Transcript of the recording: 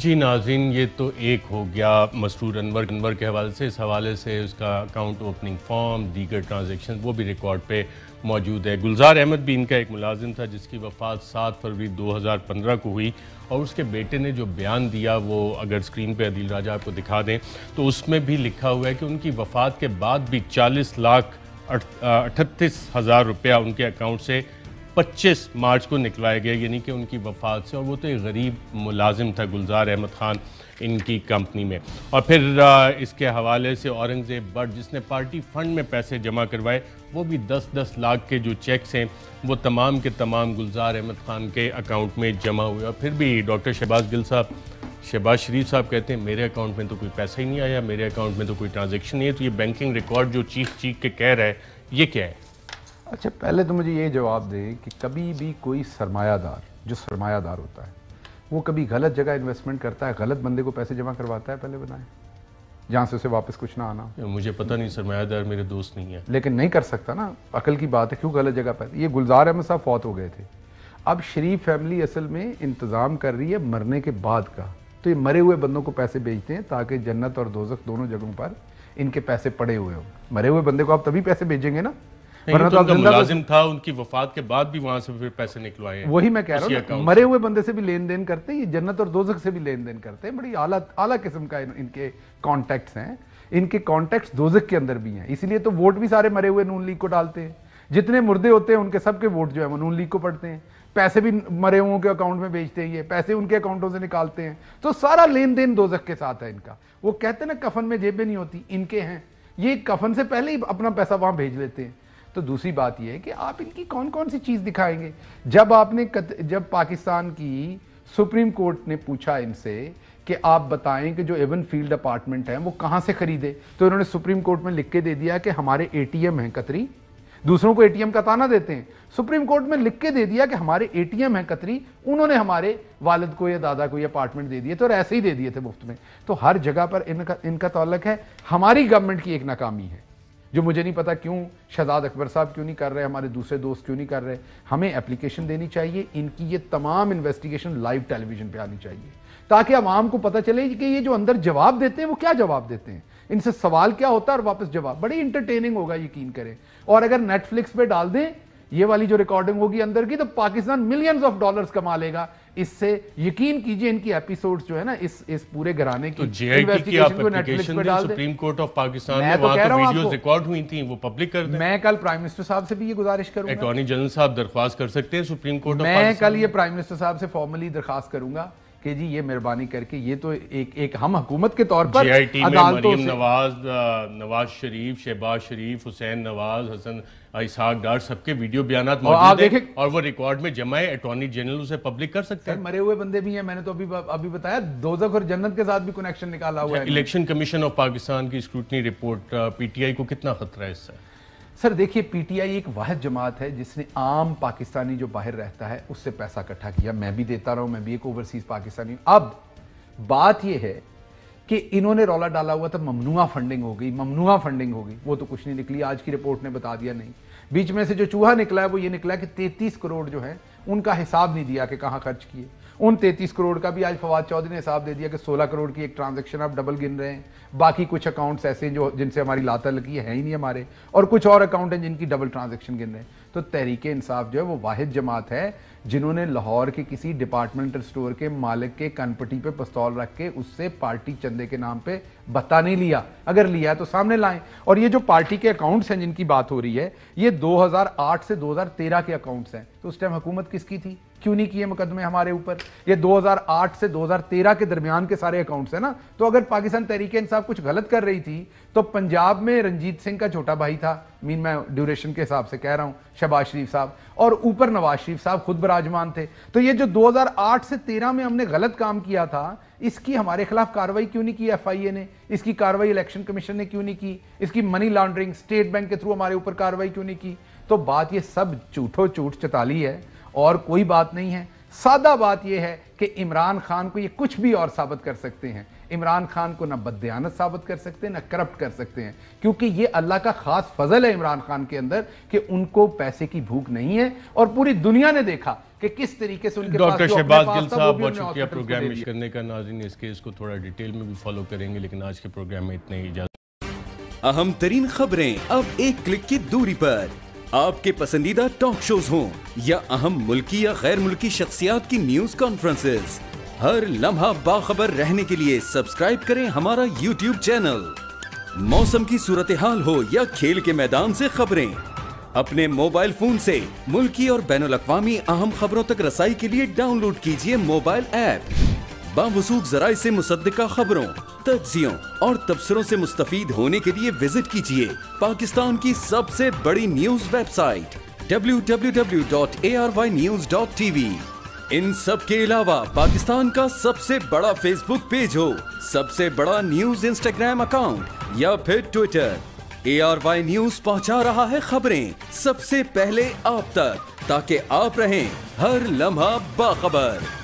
जी नाजिन ये तो एक हो गया मसरूर अनवर अनवर के हवाले से। इस हवाले से उसका अकाउंट ओपनिंग फॉर्म, दीगर ट्रांजेक्शन, वो भी रिकॉर्ड पे मौजूद है। गुलजार अहमद भी इनका एक मुलाजिम था, जिसकी वफात सात फरवरी 2015 को हुई और उसके बेटे ने जो बयान दिया, वो अगर स्क्रीन पे अदील राजा आपको दिखा दें तो उसमें भी लिखा हुआ है कि उनकी वफात के बाद भी चालीस लाख अठतीस हज़ार रुपया उनके अकाउंट से 25 मार्च को निकलाया गया यानी कि उनकी वफात से, और वो तो एक गरीब मुलाजिम था, गुलजार अहमद ख़ान इनकी कंपनी में। और फिर इसके हवाले से औरंगज़ेब बट जिसने पार्टी फंड में पैसे जमा करवाए, वो भी 10-10 लाख के जो चेक्स हैं, वो तमाम के तमाम गुलजार अहमद ख़ान के अकाउंट में जमा हुए। और फिर भी डॉक्टर शहबाज गिल साहब, शहबाज शरीफ साहब कहते हैं, मेरे अकाउंट में तो कोई पैसा ही नहीं आया, मेरे अकाउंट में तो कोई ट्रांजेक्शन नहीं है। तो ये बैंकिंग रिकॉर्ड जो चीख चीख के कह रहा है, ये क्या है? अच्छा पहले तो मुझे ये जवाब दें कि कभी भी कोई सरमायादार जो सरमायादार होता है वो कभी गलत जगह इन्वेस्टमेंट करता है गलत बंदे को पैसे जमा करवाता है पहले बनाए जहाँ से उसे वापस कुछ ना आना। मुझे पता नहीं सरमायादार मेरे दोस्त नहीं है। लेकिन नहीं कर सकता ना। अकल की बात है क्यों गलत जगह पर? ये गुलजार अहमद साहब फौत हो गए थे। अब शरीफ फैमिली असल में इंतज़ाम कर रही है मरने के बाद का। तो ये मरे हुए बंदों को पैसे भेजते हैं ताकि जन्नत और दोजख दोनों जगहों पर इनके पैसे पड़े हुए हों। मरे हुए बंदे को आप तभी पैसे भेजेंगे ना? वरना तो, तो मुलाजिम था उनकी वफात के बाद भी वहाँ से फिर पैसे निकलवाए वही मैं कह रहा हूँ मरे हुए बंदे से भी लेन देन करते हैं ये जन्नत और दोजक से भी लेन देन करते हैं बड़ी आला आला किस्म का इनके कॉन्टेक्ट हैं। इनके कॉन्टेक्ट दोजक के अंदर भी हैं इसलिए तो वोट भी सारे मरे हुए नून लीग को डालते हैं। जितने मुर्दे होते हैं उनके सबके वोट जो है वो नून लीग को पड़ते हैं। पैसे भी मरे हुओं के अकाउंट में भेजते हैं ये पैसे उनके अकाउंटों से निकालते हैं। तो सारा लेन देन दोजक के साथ है इनका। वो कहते हैं ना कफन में जेबें नहीं होती इनके हैं। ये कफन से पहले ही अपना पैसा वहाँ भेज लेते हैं। तो दूसरी बात यह है कि आप इनकी कौन कौन सी चीज़ दिखाएँगे? जब आपने कत, जब पाकिस्तान की सुप्रीम कोर्ट ने पूछा इनसे कि आप बताएँ कि जो एवन फ़ील्ड अपार्टमेंट है वो कहाँ से खरीदे? तो इन्होंने सुप्रीम कोर्ट में लिख के दे दिया कि हमारे एटीएम हैं कतरी। दूसरों को एटीएम का ताना देते हैं। सुप्रीम कोर्ट में लिख के दे दिया कि हमारे एटीएम हैं कतरी उन्होंने हमारे वालिद को या दादा को ये अपार्टमेंट दे दिए तो और ऐसे ही दे दिए थे मुफ़्त में। तो हर जगह पर इनका इनका तल्लक है। हमारी गवर्नमेंट की एक नाकामी है। जो मुझे नहीं पता क्यों शहजाद अकबर साहब क्यों नहीं कर रहे, हमारे दूसरे दोस्त क्यों नहीं कर रहे। हमें एप्लीकेशन देनी चाहिए, इनकी ये तमाम इन्वेस्टिगेशन लाइव टेलीविज़न पे आनी चाहिए। ताकि आवाम को पता चले कि ये जो अंदर जवाब देते हैं, वो क्या जवाब देते हैं? इनसे सवाल क्या होता है और वापस जवाब? बड़ी इंटरटेनिंग होगा यकीन करें। और अगर नेटफ्लिक्स पर डाल दें ये वाली जो रिकॉर्डिंग होगी अंदर की तो पाकिस्तान मिलियंस ऑफ़ डॉलर्स कमा लेगा। इससे यकीन कीजिए इनकी एपिसोड्स जो है ना इस इस पूरे घराने की तो को सुप्रीम कोर्ट ऑफ़ पाकिस्तान में तो वहाँ तो वीडियोस रिकॉर्ड हुई थी वो पब्लिक कर दें। मैं कल प्राइम मिनिस्टर साहब से भी ये गुजारिश करूँगा। अटॉर्नी जनरल साहब दरख्वास्त कर सकते हैं सुप्रीम कोर्ट मैं कल ये प्राइम मिनिस्टर साहब से फॉर्मली दरखास्त करूँगा। कि जी ये मेहरबानी करके ये तो एक एक हम हुकूमत के तौर पर अदालतों से नवाज़ नवाज़ शरीफ शहबाज शरीफ हुसैन नवाज़ हसन इसहाक डार सबके वीडियो बयान मौजूद हैं और वो रिकॉर्ड में जमा है अटॉर्नी जनरल उसे पब्लिक कर सकते हैं। मरे हुए बंदे भी हैं मैंने तो अभी अभी बताया दोजक और जन्नत के साथ भी कनेक्शन निकाला हुआ है। इलेक्शन कमीशन ऑफ़ पाकिस्तान की स्क्रूटनी रिपोर्ट पीटीआई को कितना खतरा है इससे? सर, देखिए, पीटीआई एक वाहिद जमात है जिसने आम पाकिस्तानी जो बाहर रहता है, उससे पैसा इकट्ठा किया। मैं भी देता रहा हूँ, मैं भी एक ओवरसीज पाकिस्तानी अब, बात यह है कि इन्होंने रौला डाला हुआ था, ममनुआ फंडिंग हो गई, ममनुआ फंडिंग हो गई। वो तो कुछ नहीं निकली, आज की रिपोर्ट ने बता दिया नहीं। बीच में से जो चूहा निकला है, वो ये निकला कि तैतीस करोड़ जो है, उनका हिसाब नहीं दिया कि कहाँ खर्च किए। उन तैतीस करोड़ का भी आज फवाद चौधरी ने हिसाब दे दिया कि 16 करोड़ की एक ट्रांजैक्शन आप डबल गिन रहे हैं। बाकी कुछ अकाउंट्स ऐसे जो, जिनसे हमारी लाता लगी है, ही नहीं हमारे। और कुछ और अकाउंट हैं जिनकी डबल ट्रांजेक्शन गिन रहे हैं। तो तहरीक इंसाफ जो है, वो वाहिद जमात है, जिन्होंने लाहौर के किसी डिपार्टमेंटल स्टोर के मालिक के कनपटी पे पिस्तौल रख के उससे पार्टी चंदे के नाम पे बता नहीं लिया। अगर लिया तो सामने लाएँ। और ये जो पार्टी के अकाउंट्स हैं जिनकी बात हो रही है, ये 2008 से 2013 के अकाउंट्स हैं। तो उस टाइम हुकूमत किसकी थी? क्यों नहीं किए मुकदमे हमारे ऊपर? ये 2008 से 2013 के दरमियान के सारे अकाउंट्स है ना? तो अगर पाकिस्तान तहरीक इंसाफ कुछ गलत कर रही थी तो पंजाब में रंजीत सिंह का छोटा भाई था। मीन मैं ड्यूरेशन के हिसाब से कह रहा हूँ शहबाज शरीफ साहब। और ऊपर नवाज़ शरीफ साहब खुद बराजमान थे। तो ये जो 2008 से 13 में हमने गलत काम किया था, इसकी हमारे खिलाफ कार्रवाई क्यों नहीं की एफआईए ने? इसकी कार्रवाई इलेक्शन कमीशन ने क्यों नहीं की? इसकी मनी लॉन्ड्रिंग स्टेट बैंक के थ्रू हमारे ऊपर कार्रवाई क्यों नहीं की? तो बात ये सब झूठो झूठ चताली है। और कोई बात नहीं है। सादा बात यह है कि इमरान खान को ये कुछ भी और साबित कर सकते हैं। इमरान खान को ना बदयानत साबित कर सकते हैं ना करप्ट कर सकते हैं। क्योंकि ये अल्लाह का खास फजल है इमरान खान के अंदर कि उनको पैसे की भूख नहीं है और पूरी दुनिया ने देखा कि किस तरीके से उनके डॉक्टर शहबाज गिल साहब बहुत शुक्रिया प्रोग्राम दिया। करने का नाजिन इस केस को थोड़ा डिटेल में भी फॉलो करेंगे लेकिन आज के प्रोग्राम में इतने ही इजाज़त। अहम तरीन खबरें अब एक क्लिक की दूरी पर। आपके पसंदीदा टॉक शोज़ हों या अहम मुल्की या गैर मुल्की शख्सियात की न्यूज़ कॉन्फ्रेंसेस हर लम्हा बाखबर रहने के लिए सब्सक्राइब करें हमारा यूट्यूब चैनल मौसम की सूरत हाल हो या खेल के मैदान से खबरें, अपने मोबाइल फ़ोन से मुल्की और बैन अवी अहम खबरों तक रसाई के लिए डाउनलोड कीजिए मोबाइल ऐप बावसूख जराये से मुसदा खबरों तजियों और तबसरों से मुस्तफीद होने के लिए विज़िट कीजिए पाकिस्तान की सबसे बड़ी न्यूज़ वेबसाइट, www.arYnews.tv इन सब के अलावा पाकिस्तान का सबसे बड़ा फेसबुक पेज हो, सबसे बड़ा न्यूज़ इंस्टाग्राम अकाउंट या फिर Twitter A R Y news पहुँचा रहा है खबरें सबसे पहले आप तक, ताकि आप रहें हर लम्हा बाखबर।